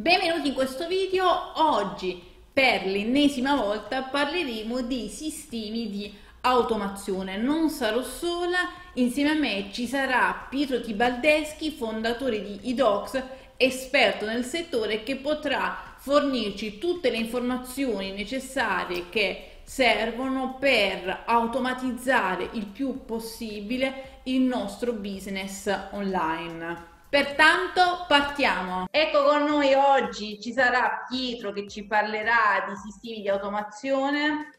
Benvenuti in questo video. Oggi per l'ennesima volta parleremo di sistemi di automazione. Non sarò sola, insieme a me ci sarà Pietro Tibaldeschi, fondatore di iDocs, esperto nel settore che potrà fornirci tutte le informazioni necessarie che servono per automatizzare il più possibile il nostro business online. Pertanto partiamo. Ecco con noi oggi ci sarà Pietro che ci parlerà di sistemi di automazione.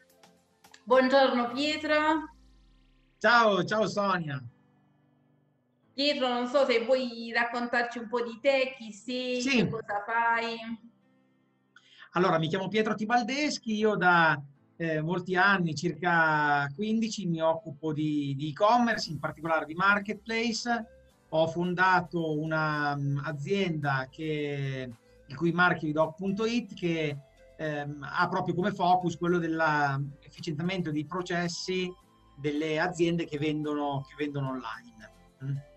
Buongiorno Pietro. Ciao, ciao Sonia. Pietro, non so se vuoi raccontarci un po' di te, chi sei, sì. cosa fai. Allora, mi chiamo Pietro Tibaldeschi, io da eh, molti anni, circa 15, mi occupo di, di e-commerce, in particolare di marketplace ho fondato un'azienda mm, il cui marchio è doc.it che ehm, ha proprio come focus quello dell'efficientamento dei processi delle aziende che vendono, che vendono online.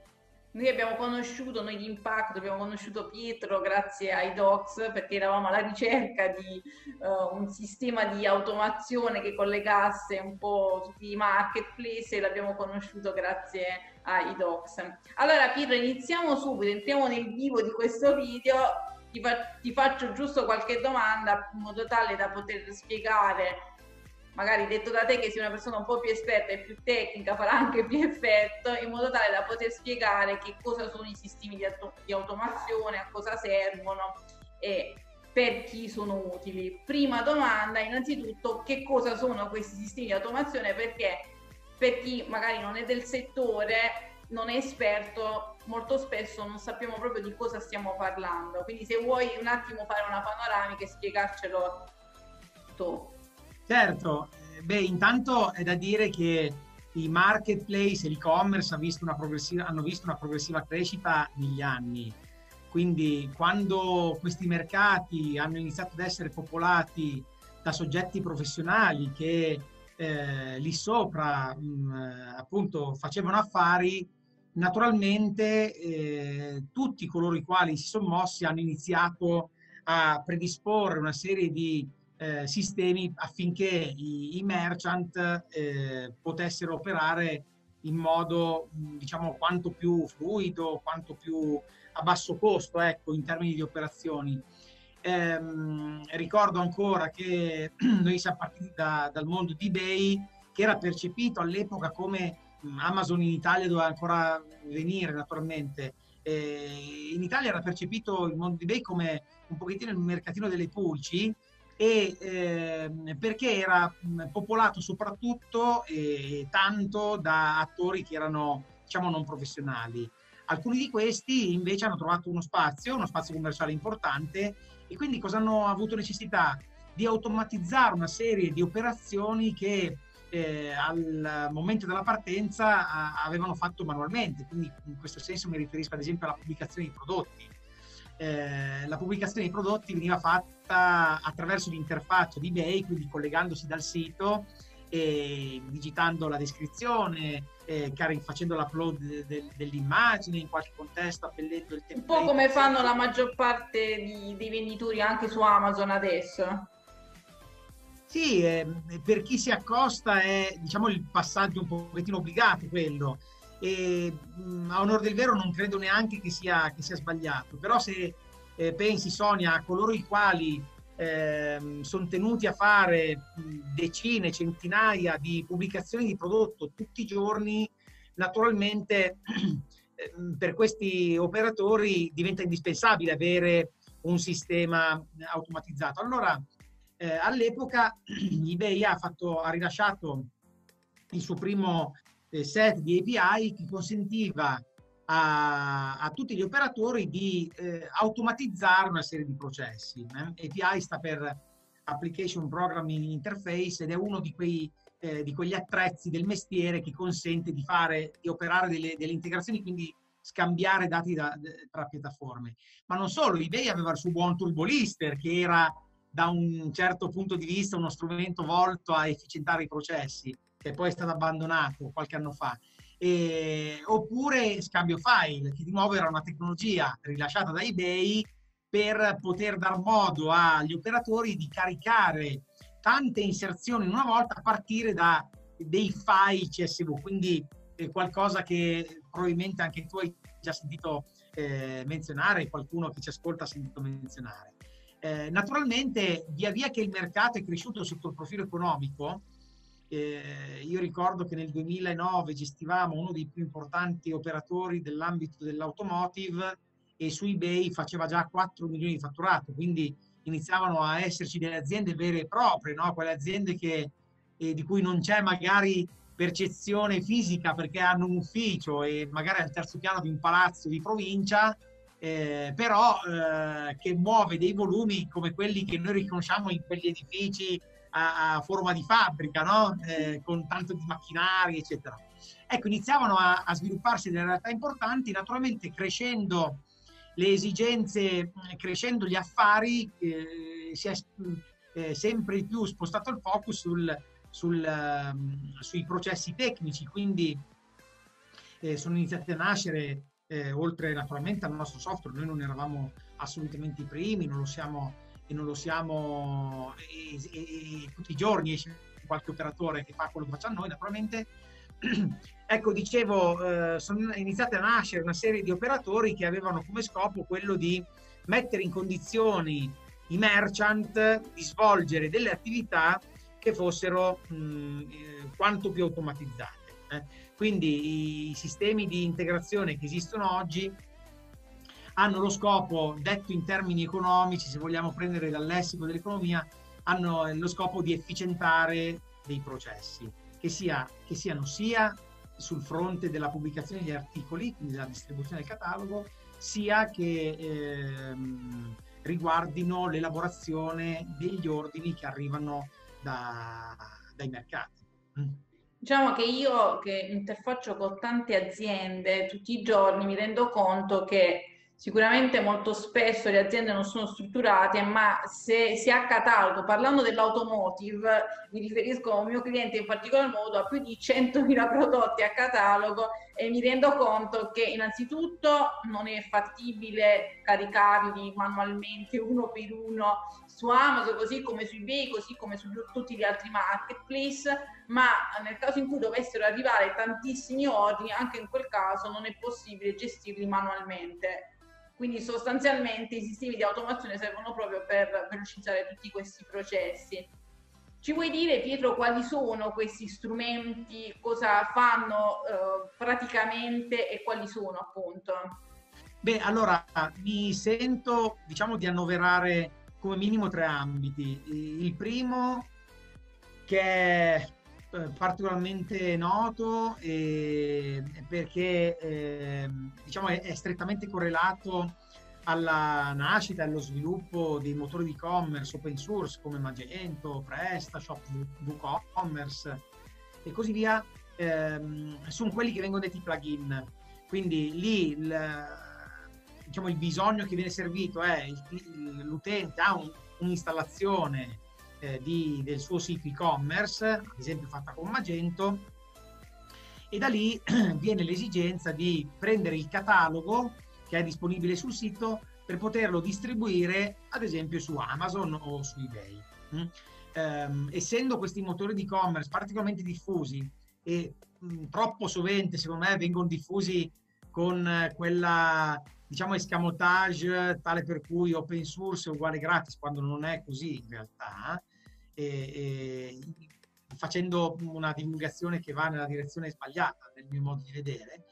Noi abbiamo conosciuto, noi di Impact, abbiamo conosciuto Pietro grazie ai Docs perché eravamo alla ricerca di uh, un sistema di automazione che collegasse un po' tutti i marketplace e l'abbiamo conosciuto grazie ai Docs. Allora Pietro iniziamo subito, entriamo nel vivo di questo video, ti, fa- ti faccio giusto qualche domanda in modo tale da poter spiegare magari detto da te che sei una persona un po' più esperta e più tecnica, farà anche più effetto, in modo tale da poter spiegare che cosa sono i sistemi di, auto- di automazione, a cosa servono e per chi sono utili. Prima domanda, innanzitutto, che cosa sono questi sistemi di automazione? Perché per chi magari non è del settore, non è esperto, molto spesso non sappiamo proprio di cosa stiamo parlando. Quindi se vuoi un attimo fare una panoramica e spiegarcelo tu. Certo, eh, beh, intanto è da dire che i marketplace e l'e-commerce hanno visto, hanno visto una progressiva crescita negli anni. Quindi quando questi mercati hanno iniziato ad essere popolati da soggetti professionali che eh, lì sopra mh, mm, appunto facevano affari, naturalmente eh, tutti coloro i quali si sono mossi hanno iniziato a predisporre una serie di eh, sistemi affinché i, i merchant eh, potessero operare in modo diciamo quanto più fluido, quanto più a basso costo ecco, in termini di operazioni. Ehm, ricordo ancora che noi siamo partiti da, dal mondo di eBay che era percepito all'epoca come Amazon in Italia doveva ancora venire naturalmente. Eh, in Italia era percepito il mondo di eBay come un pochettino il mercatino delle pulci e eh, perché era popolato soprattutto e tanto da attori che erano diciamo non professionali. Alcuni di questi invece hanno trovato uno spazio, uno spazio commerciale importante e quindi cosa hanno avuto necessità? Di automatizzare una serie di operazioni che eh, al momento della partenza a, avevano fatto manualmente, quindi in questo senso mi riferisco ad esempio alla pubblicazione di prodotti eh, la pubblicazione dei prodotti veniva fatta attraverso l'interfaccia di eBay, quindi collegandosi dal sito e digitando la descrizione, eh, facendo l'upload de- de- dell'immagine in qualche contesto, appellendo il template. Un po' come fanno la maggior parte di, dei venditori anche su Amazon adesso. Sì, eh, per chi si accosta è diciamo il passaggio un pochettino obbligato quello e mh, a onore del vero non credo neanche che sia, che sia sbagliato, però se eh, pensi Sonia a coloro i quali eh, sono tenuti a fare decine, centinaia di pubblicazioni di prodotto tutti i giorni, naturalmente ehm, per questi operatori diventa indispensabile avere un sistema automatizzato. Allora, eh, all'epoca eBay ha, fatto, ha rilasciato il suo primo set di API che consentiva a, a tutti gli operatori di eh, automatizzare una serie di processi. Eh? API sta per Application Programming Interface ed è uno di, quei, eh, di quegli attrezzi del mestiere che consente di fare, di operare delle, delle integrazioni, quindi scambiare dati da, tra piattaforme. Ma non solo, eBay aveva il suo buon Turbo Lister, che era da un certo punto di vista uno strumento volto a efficientare i processi che poi è stato abbandonato qualche anno fa. E, oppure scambio file, che di nuovo era una tecnologia rilasciata da eBay per poter dar modo agli operatori di caricare tante inserzioni in una volta a partire da dei file CSV, quindi eh, qualcosa che probabilmente anche tu hai già sentito eh, menzionare, qualcuno che ci ascolta ha sentito menzionare. Eh, naturalmente, via via che il mercato è cresciuto sotto il profilo economico, eh, io ricordo che nel 2009 gestivamo uno dei più importanti operatori dell'ambito dell'automotive e su eBay faceva già 4 milioni di fatturato, quindi iniziavano a esserci delle aziende vere e proprie, no? quelle aziende che, eh, di cui non c'è magari percezione fisica perché hanno un ufficio e magari al terzo piano di un palazzo di provincia, eh, però eh, che muove dei volumi come quelli che noi riconosciamo in quegli edifici a, a forma di fabbrica, no? eh, con tanto di macchinari, eccetera. Ecco, iniziavano a, a svilupparsi delle realtà importanti, naturalmente crescendo le esigenze, crescendo gli affari, eh, si è eh, sempre più spostato il focus sul, sul, um, sui processi tecnici, quindi eh, sono iniziati a nascere, eh, oltre naturalmente al nostro software, noi non eravamo assolutamente i primi, non lo siamo, non lo siamo e, e, e tutti i giorni esce qualche operatore che fa quello che facciamo noi, naturalmente ecco, dicevo, eh, sono iniziate a nascere una serie di operatori che avevano come scopo quello di mettere in condizioni i merchant di svolgere delle attività che fossero mh, eh, quanto più automatizzate. Eh. Quindi i sistemi di integrazione che esistono oggi hanno lo scopo, detto in termini economici, se vogliamo prendere dal lessico dell'economia, hanno lo scopo di efficientare dei processi che, sia, che siano sia sul fronte della pubblicazione degli articoli, quindi della distribuzione del catalogo, sia che ehm, riguardino l'elaborazione degli ordini che arrivano da, dai mercati. Mm. Diciamo che io che interfaccio con tante aziende tutti i giorni mi rendo conto che Sicuramente molto spesso le aziende non sono strutturate, ma se si ha catalogo, parlando dell'automotive, mi riferisco a un mio cliente in particolar modo, ha più di 100.000 prodotti a catalogo e mi rendo conto che innanzitutto non è fattibile caricarli manualmente uno per uno su Amazon, così come su eBay, così come su tutti gli altri marketplace, ma nel caso in cui dovessero arrivare tantissimi ordini, anche in quel caso non è possibile gestirli manualmente quindi sostanzialmente i sistemi di automazione servono proprio per velocizzare tutti questi processi. Ci vuoi dire Pietro quali sono questi strumenti, cosa fanno eh, praticamente e quali sono appunto? Beh, allora mi sento diciamo di annoverare come minimo tre ambiti. Il primo che è eh, particolarmente noto eh, perché eh, diciamo è, è, strettamente correlato alla nascita e allo sviluppo dei motori di e-commerce open source come Magento, PrestaShop, WooCommerce e così via, ehm, sono quelli che vengono detti plugin. Quindi lì il, diciamo, il bisogno che viene servito è il, l'utente ha un, un'installazione eh, di, del suo sito e-commerce, ad esempio fatta con Magento, e da lì viene l'esigenza di prendere il catalogo che è disponibile sul sito per poterlo distribuire ad esempio su Amazon o su eBay. Mm? Um, essendo questi motori di e-commerce particolarmente diffusi e mh, mm, troppo sovente secondo me vengono diffusi con quella diciamo escamotage tale per cui open source è uguale gratis quando non è così in realtà e, e facendo una divulgazione che va nella direzione sbagliata nel mio modo di vedere.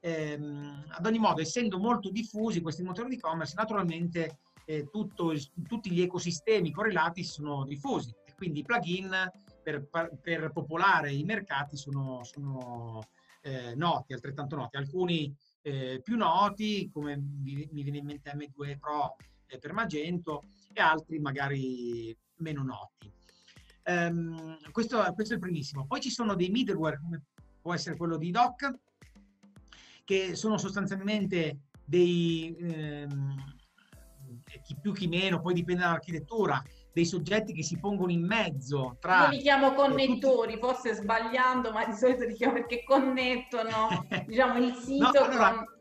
Ehm, ad ogni modo, essendo molto diffusi questi motori di e-commerce, naturalmente eh, tutto, tutti gli ecosistemi correlati sono diffusi e quindi i plugin per, per popolare i mercati sono, sono eh, noti, altrettanto noti. Alcuni eh, più noti, come mi, viene in mente M2 Pro eh, per Magento, e altri magari meno noti. Um, questo, questo, è il primissimo. Poi ci sono dei middleware, come può essere quello di Doc, che sono sostanzialmente dei, ehm, chi più chi meno, poi dipende dall'architettura, dei soggetti che si pongono in mezzo tra... Io li chiamo connettori, tutti... forse sbagliando, ma di solito li chiamo perché connettono diciamo, il sito no, allora, con...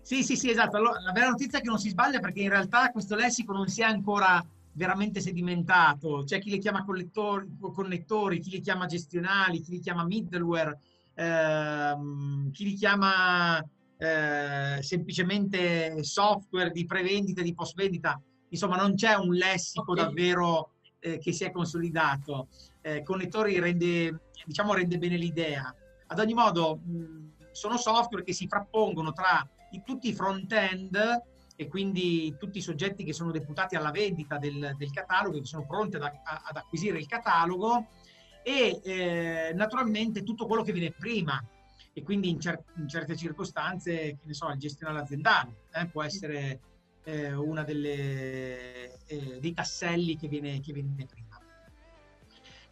Sì, sì, sì, esatto. Allora, la vera notizia è che non si sbaglia perché in realtà questo lessico non si è ancora veramente sedimentato. C'è chi li chiama connettori, chi li chiama gestionali, chi li chiama middleware, ehm, chi li chiama eh, semplicemente software di prevendita di post vendita. Insomma, non c'è un lessico okay. davvero eh, che si è consolidato. Eh, connettori rende, diciamo, rende bene l'idea. Ad ogni modo, mh, sono software che si frappongono tra i, tutti i front-end e quindi tutti i soggetti che sono deputati alla vendita del, del catalogo, che sono pronti ad, ad, acquisire il catalogo e eh, naturalmente tutto quello che viene prima e quindi in, cer- in certe circostanze, che ne so, il gestionale aziendale eh, può essere eh, delle, eh, dei tasselli che viene, che viene prima.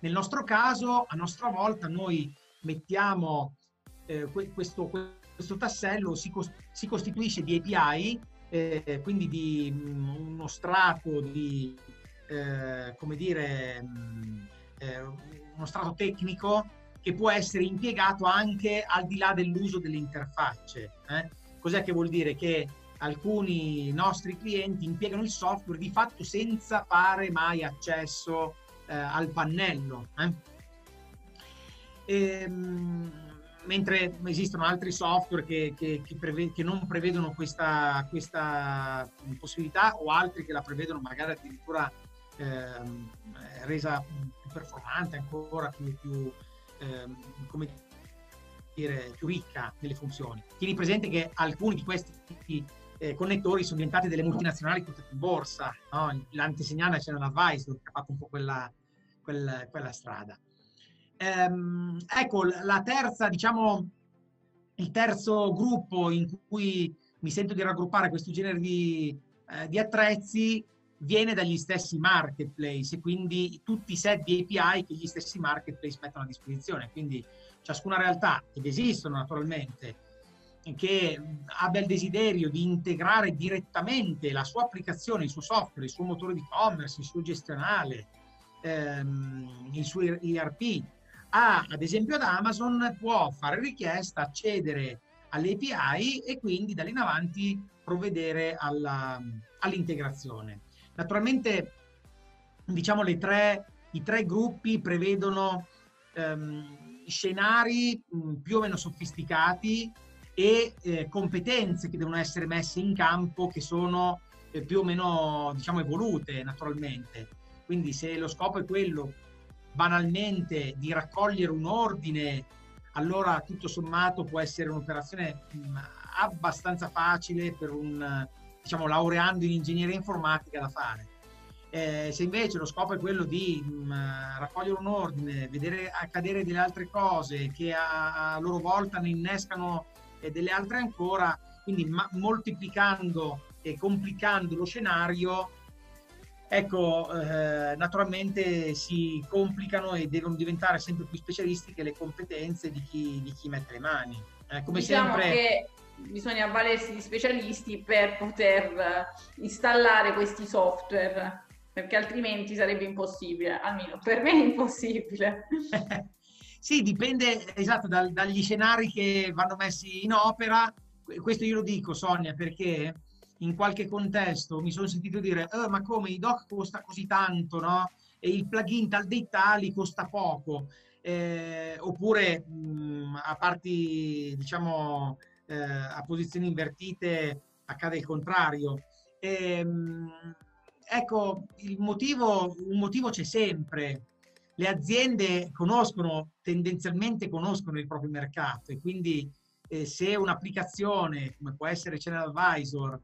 Nel nostro caso, a nostra volta, noi mettiamo eh, questo, questo, tassello, si, cost- si, costituisce di API, eh, quindi di mh, mm, uno strato di, eh, come dire, mh, mm, eh, uno strato tecnico che può essere impiegato anche al di là dell'uso delle interfacce. Eh? Cos'è che vuol dire? Che alcuni nostri clienti impiegano il software di fatto senza fare mai accesso eh, al pannello. Eh? Ehm, mentre esistono altri software che, che, che, preve, che non prevedono questa, questa, possibilità o altri che la prevedono magari addirittura ehm, resa più performante, ancora più, più come dire, più ricca nelle funzioni. Tieni presente che alcuni di questi eh, connettori sono diventati delle multinazionali tutte in borsa, no? l'antesignana c'era l'Advisor che ha fatto un po' quella, quella, quella strada. Ehm, ecco, la terza, diciamo, il terzo gruppo in cui mi sento di raggruppare questo genere di, eh, di attrezzi viene dagli stessi marketplace e quindi tutti i set di API che gli stessi marketplace mettono a disposizione. Quindi ciascuna realtà, ed esistono naturalmente, che abbia il desiderio di integrare direttamente la sua applicazione, il suo software, il suo motore di commerce, il suo gestionale, ehm, il suo ERP, a, ad esempio ad Amazon, può fare richiesta, accedere alle API e quindi da lì in avanti provvedere alla, all'integrazione. Naturalmente, diciamo, tre, i tre gruppi prevedono ehm, scenari mh, più o meno sofisticati e eh, competenze che devono essere messe in campo che sono eh, più o meno, diciamo, evolute naturalmente. Quindi se lo scopo è quello banalmente di raccogliere un ordine, allora tutto sommato può essere un'operazione mh, abbastanza facile per un diciamo, laureando in ingegneria informatica da fare. Eh, se invece lo scopo è quello di mh, mm, raccogliere un ordine, vedere accadere delle altre cose che a, a loro volta ne innescano eh, delle altre ancora, quindi ma- moltiplicando e complicando lo scenario, ecco, eh, naturalmente si complicano e devono diventare sempre più specialistiche le competenze di chi, di chi mette le mani. Eh, come diciamo sempre... Che bisogna avvalersi di specialisti per poter installare questi software, perché altrimenti sarebbe impossibile, almeno per me è impossibile. sì, dipende esatto dal, dagli scenari che vanno messi in opera. Questo io lo dico, Sonia, perché in qualche contesto mi sono sentito dire oh, ma come i doc costa così tanto, no? E il plugin tal dei tali costa poco. Eh, oppure mh, a parti, diciamo, eh, a posizioni invertite accade il contrario. E, ehm, ecco, il motivo, un motivo c'è sempre. Le aziende conoscono, tendenzialmente conoscono il proprio mercato e quindi eh, se un'applicazione come può essere Channel Advisor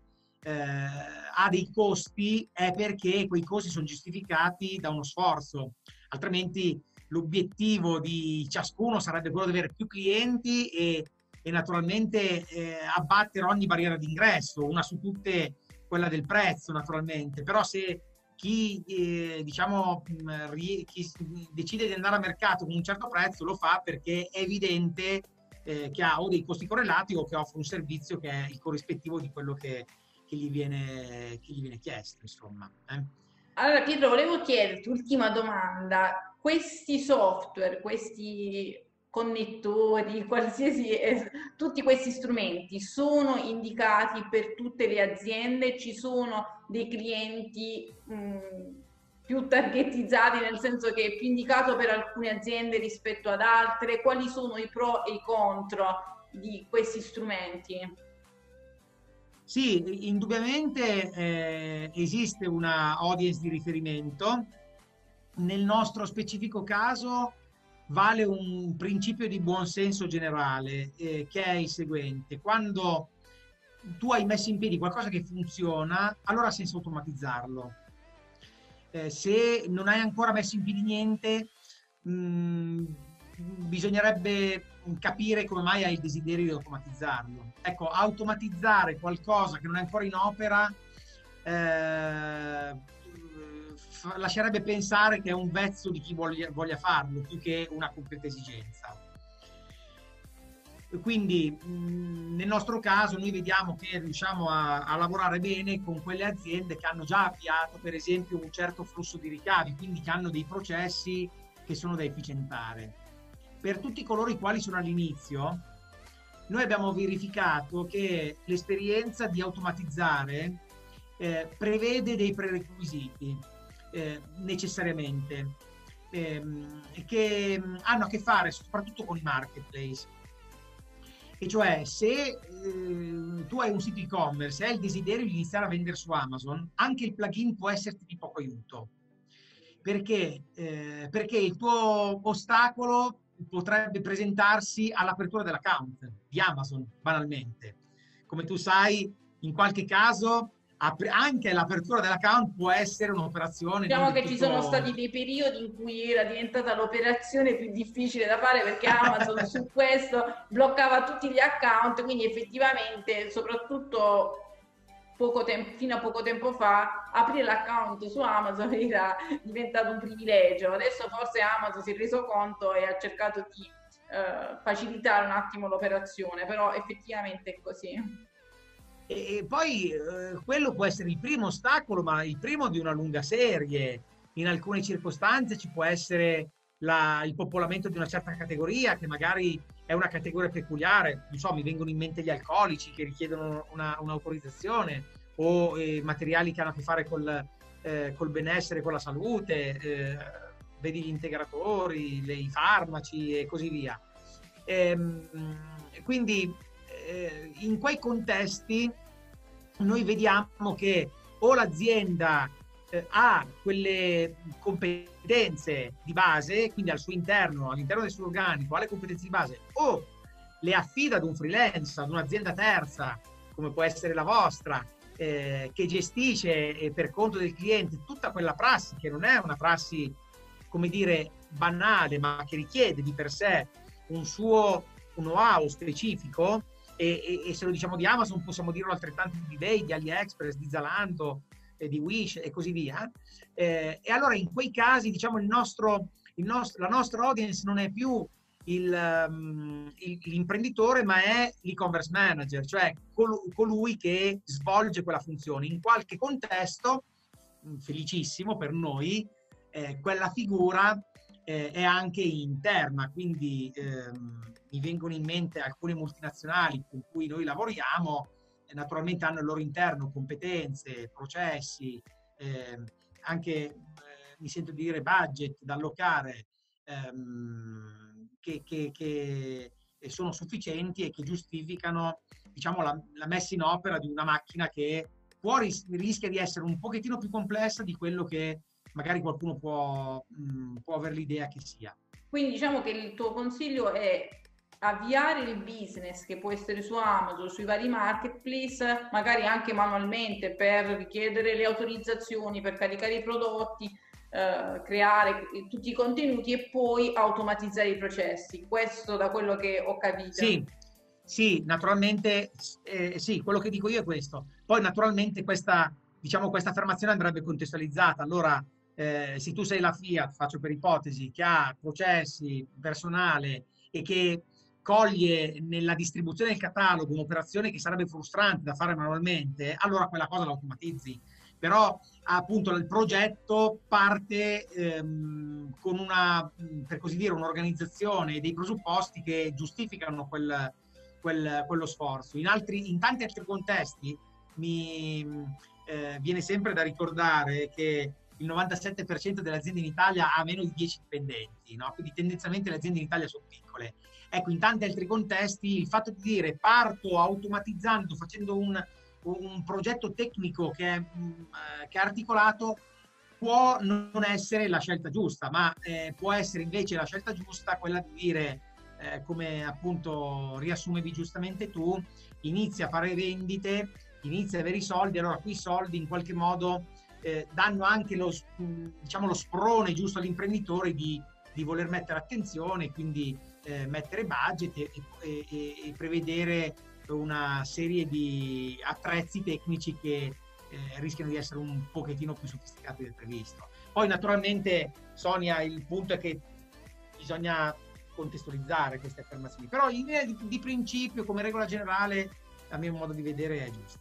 eh, ha dei costi è perché quei costi sono giustificati da uno sforzo, altrimenti l'obiettivo di ciascuno sarebbe quello di avere più clienti e e naturalmente eh, abbattere ogni barriera d'ingresso, una su tutte quella del prezzo naturalmente, però se chi, eh, diciamo, chi decide di andare a mercato con un certo prezzo lo fa perché è evidente eh, che ha o dei costi correlati o che offre un servizio che è il corrispettivo di quello che, che, gli, viene, che gli, viene, chiesto, insomma. Eh. Allora Pietro, volevo chiederti, ultima domanda, questi software, questi connettori, qualsiasi, eh, tutti questi strumenti sono indicati per tutte le aziende, ci sono dei clienti mh, più targetizzati, nel senso che è più indicato per alcune aziende rispetto ad altre, quali sono i pro e i contro di questi strumenti? Sì, indubbiamente eh, esiste una audience di riferimento. Nel nostro specifico caso vale un principio di buonsenso generale eh, che è il seguente. Quando tu hai messo in piedi qualcosa che funziona, allora ha senso automatizzarlo. Eh, se non hai ancora messo in piedi niente, mh, mm, bisognerebbe capire come mai hai il desiderio di automatizzarlo. Ecco, automatizzare qualcosa che non è ancora in opera eh, lascerebbe pensare che è un vezzo di chi voglia, voglia farlo più che una completa esigenza. Quindi mh, nel nostro caso noi vediamo che riusciamo a, a, lavorare bene con quelle aziende che hanno già avviato per esempio un certo flusso di ricavi, quindi che hanno dei processi che sono da efficientare per tutti coloro i quali sono all'inizio, noi abbiamo verificato che l'esperienza di automatizzare eh, prevede dei prerequisiti eh, necessariamente ehm, che hanno a che fare soprattutto con i marketplace. E cioè se eh, tu hai un sito e-commerce e hai il desiderio di iniziare a vendere su Amazon, anche il plugin può esserti di poco aiuto. Perché? Eh, perché il tuo ostacolo potrebbe presentarsi all'apertura dell'account di Amazon, banalmente. Come tu sai, in qualche caso anche l'apertura dell'account può essere un'operazione. Diciamo che tutto... ci sono stati dei periodi in cui era diventata l'operazione più difficile da fare perché Amazon su questo bloccava tutti gli account, quindi effettivamente, soprattutto Tempo, fino a poco tempo fa aprire l'account su Amazon era diventato un privilegio. Adesso forse Amazon si è reso conto e ha cercato di uh, facilitare un attimo l'operazione, però effettivamente è così. E poi eh, quello può essere il primo ostacolo, ma il primo di una lunga serie. In alcune circostanze ci può essere la, il popolamento di una certa categoria che magari è una categoria peculiare, non so, mi vengono in mente gli alcolici che richiedono una, un'autorizzazione o eh, materiali che hanno a che fare col, eh, col benessere, con la salute, eh, vedi gli integratori, le, i farmaci e così via. Ehm, quindi eh, in quei contesti noi vediamo che o l'azienda eh, ha quelle competenze di base, quindi al suo interno, all'interno del suo organico, ha le competenze di base, o le affida ad un freelance, ad un'azienda terza, come può essere la vostra, eh, che gestisce eh, per conto del cliente tutta quella prassi, che non è una prassi, come dire, banale, ma che richiede di per sé un suo know-how specifico, e, e, e, se lo diciamo di Amazon possiamo dirlo altrettanto di eBay, di AliExpress, di Zalando, eh, di Wish e così via. Eh, e allora in quei casi, diciamo, il nostro, il nostro, la nostra audience non è più il, um, il, l'imprenditore, ma è l'e-commerce manager, cioè col, colui che svolge quella funzione. In qualche contesto, mm, felicissimo per noi, eh, quella figura eh, è anche interna, quindi ehm, mi vengono in mente alcune multinazionali con cui noi lavoriamo naturalmente hanno al loro interno competenze, processi, eh, anche eh, mi sento di dire budget da allocare ehm, che, che, che, sono sufficienti e che giustificano diciamo, la, la, messa in opera di una macchina che può, rischia di essere un pochettino più complessa di quello che magari qualcuno può, mh, può avere l'idea che sia. Quindi diciamo che il tuo consiglio è avviare il business che può essere su Amazon, sui vari marketplace, magari anche manualmente per richiedere le autorizzazioni, per caricare i prodotti, eh, creare tutti i contenuti e poi automatizzare i processi. Questo da quello che ho capito. Sì, sì naturalmente eh, sì, quello che dico io è questo. Poi naturalmente questa, diciamo, questa affermazione andrebbe contestualizzata. Allora, eh, se tu sei la Fiat, faccio per ipotesi, che ha processi, personale e che coglie nella distribuzione del catalogo un'operazione che sarebbe frustrante da fare manualmente, allora quella cosa la automatizzi. Però appunto il progetto parte ehm, con una, per così dire, un'organizzazione dei presupposti che giustificano quel, quel, quello sforzo. In, altri, in tanti altri contesti mi eh, viene sempre da ricordare che il 97% delle aziende in Italia ha meno di 10 dipendenti, no? quindi tendenzialmente le aziende in Italia sono piccole. Ecco, in tanti altri contesti il fatto di dire parto automatizzando, facendo un, un progetto tecnico che è, mm, eh, che è, articolato può non essere la scelta giusta, ma eh, può essere invece la scelta giusta quella di dire, eh, come appunto riassumevi giustamente tu, inizia a fare vendite, inizia ad avere i soldi, allora quei soldi in qualche modo eh, danno anche lo, diciamo, lo sprone giusto all'imprenditore di, di voler mettere attenzione, quindi eh, mettere budget e, e, e, prevedere una serie di attrezzi tecnici che eh, rischiano di essere un pochettino più sofisticati del previsto. Poi naturalmente Sonia il punto è che bisogna contestualizzare queste affermazioni, però in linea di, di principio come regola generale a mio modo di vedere è giusta.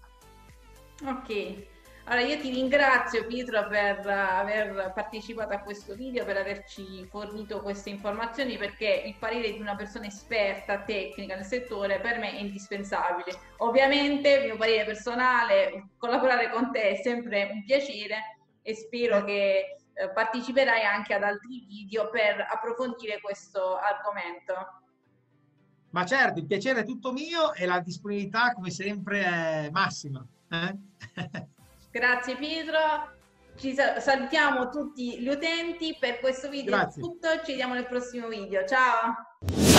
Ok, allora io ti ringrazio Pietro per aver partecipato a questo video, per averci fornito queste informazioni perché il parere di una persona esperta, tecnica nel settore per me è indispensabile. Ovviamente, il mio parere personale, collaborare con te è sempre un piacere e spero che eh, parteciperai anche ad altri video per approfondire questo argomento. Ma certo, il piacere è tutto mio e la disponibilità come sempre è massima. Eh? Grazie Pietro. Ci salutiamo tutti gli utenti per questo video. Grazie. Tutto, ci vediamo nel prossimo video. Ciao.